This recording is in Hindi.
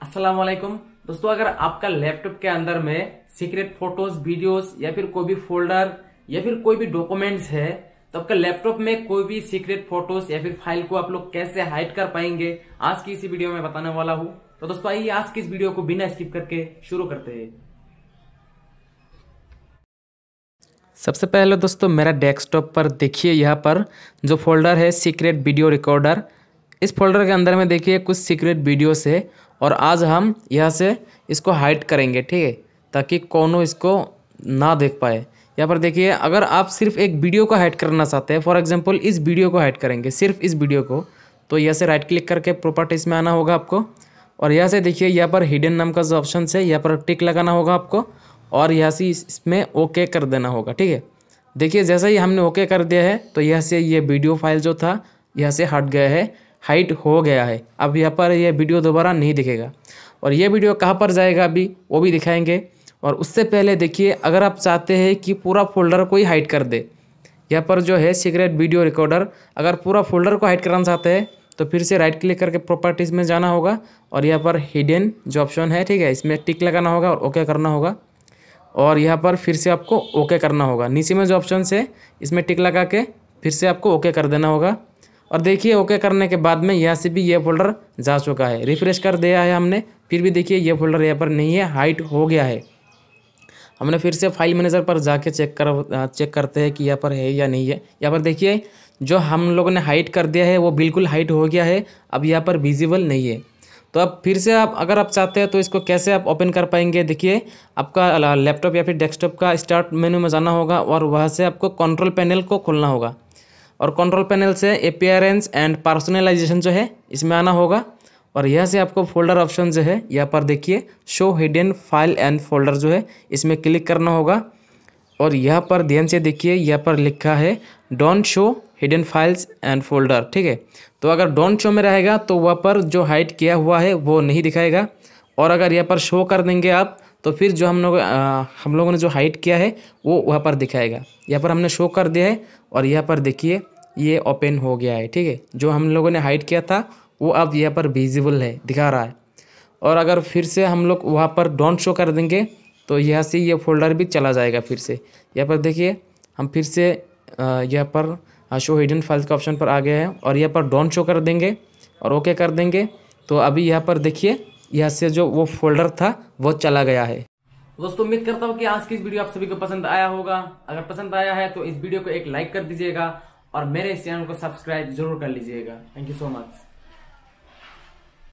वालेकुम दोस्तों, अगर आपका लैपटॉप के अंदर में सीक्रेट फ़ोटोज़ वीडियोस या फिर कोई भी फोल्डर या फिर कोई भी डॉक्यूमेंट्स है तो आपका लैपटॉप में कोई भी सीक्रेट फ़ोटोज़ या फिर फ़ाइल को आप लोग कैसे हाइड कर पाएँगे, आज की इसी वीडियो में बताने वाला हूँ। तो दोस्तों, आइए आज की इस वीडियो को बिना स्किप करके शुरू करते हैं। सबसे पहले दोस्तों, मेरा डेस्कटॉप पर देखिए यहाँ पर जो फोल्डर है सीक्रेट वीडियो रिकॉर्डर इस फोल्डर के अंदर में देखिए कुछ सीक्रेट वीडियोस है और आज हम यहाँ से इसको हाइड करेंगे, ठीक है? ताकि कौन इसको ना देख पाए। यहाँ पर देखिए, अगर आप सिर्फ़ एक वीडियो को हाइड करना चाहते हैं, फॉर एग्जांपल इस वीडियो को हाइड करेंगे, सिर्फ़ इस वीडियो को तो यहाँ से राइट क्लिक करके प्रॉपर्टीज़ में आना होगा आपको। और यहाँ से देखिए, यहाँ पर हिडन नाम का जो ऑप्शन है, यहाँ पर टिक लगाना होगा आपको और यहाँ से इसमें ओके कर देना होगा, ठीक है? देखिए, जैसा ही हमने ओके कर दिया है तो यहाँ से ये वीडियो फ़ाइल जो था, यहाँ से हट गया है। हाइट हो गया है। अब यहाँ पर यह वीडियो दोबारा नहीं दिखेगा। और ये वीडियो कहाँ पर जाएगा अभी, वो भी दिखाएँगे। और उससे पहले देखिए, अगर आप चाहते हैं कि पूरा फोल्डर को ही हाइड कर दे, यहाँ पर जो है सीक्रेट वीडियो रिकॉर्डर, अगर पूरा फोल्डर को हाइड कराना चाहते हैं तो फिर से राइट क्लिक करके प्रॉपर्टीज़ में जाना होगा। और यहाँ पर हिडन जो ऑप्शन है, ठीक है, इसमें टिक लगाना होगा और ओके करना होगा। और यहाँ पर फिर से आपको ओके करना होगा। नीचे में जो ऑप्शन है, इसमें टिक लगा के फिर से आपको ओके कर देना होगा। और देखिए ओके करने के बाद में यहाँ से भी ये फोल्डर जा चुका है। रिफ्रेश कर दिया है हमने, फिर भी देखिए ये फोल्डर यहाँ पर नहीं है हाइट हो गया है। हमने फिर से फ़ाइल मैनेजर पर जाके चेक कर चेक करते हैं कि यहाँ पर है या नहीं है। यहाँ पर देखिए, जो हम लोगों ने हाइट कर दिया है, वो बिल्कुल हाइट हो गया है, अब यहाँ पर विजिबल नहीं है। तो अब फिर से आप, अगर आप चाहते हैं तो इसको कैसे आप ओपन कर पाएँगे, देखिए, आपका लैपटॉप या फिर डेस्कटॉप का स्टार्ट मेन्यू में जाना होगा और वहाँ से आपको कंट्रोल पैनल को खोलना होगा। और कंट्रोल पैनल से अपियरेंस एंड पर्सनलाइजेशन जो है, इसमें आना होगा। और यहाँ से आपको फोल्डर ऑप्शन जो है, यहाँ पर देखिए show hidden file and folder जो है, इसमें क्लिक करना होगा। और यहाँ पर ध्यान से देखिए, यहाँ पर लिखा है don't show hidden files and folder ठीक है? तो अगर डोंट शो में रहेगा तो वहाँ पर जो हाइड किया हुआ है, वो नहीं दिखाएगा। और अगर यहाँ पर शो कर देंगे आप तो फिर जो हम लोग हम लोगों ने जो हाइट किया है, वो वहाँ पर दिखाएगा। यहाँ पर हमने शो कर दिया है और यहाँ पर देखिए, ये ओपन हो गया है, ठीक है? जो हम लोगों ने हाइट किया था, वो अब यहाँ पर विजिबल है, दिखा रहा है। और अगर फिर से हम लोग वहाँ पर डोंट शो कर देंगे तो यहाँ से ये फोल्डर भी चला जाएगा फिर से। यहाँ पर देखिए, हम फिर से यहाँ पर शो हिडन फाइल्स का ऑप्शन पर आ गए हैं और यहाँ पर डोंट शो कर देंगे और ओके कर देंगे। तो अभी यहाँ पर देखिए यहाँ से जो वो फोल्डर था, वो चला गया है। दोस्तों, उम्मीद करता हूँ कि आज की इस वीडियो आप सभी को पसंद आया होगा। अगर पसंद आया है तो इस वीडियो को एक लाइक कर दीजिएगा और मेरे इस चैनल को सब्सक्राइब ज़रूर कर लीजिएगा। Thank you so much